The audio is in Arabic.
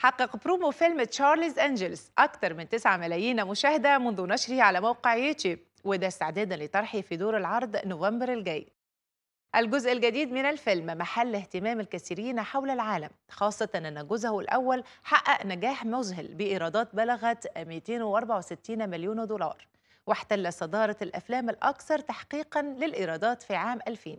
حقق برومو فيلم Charlie's Angels أكثر من 9 ملايين مشاهدة منذ نشره على موقع يوتيوب وده استعدادا لطرحه في دور العرض نوفمبر الجاي. الجزء الجديد من الفيلم محل اهتمام الكثيرين حول العالم خاصة أن جزءه الأول حقق نجاح مذهل بإيرادات بلغت 264 مليون دولار واحتل صدارة الأفلام الأكثر تحقيقا للإيرادات في عام 2000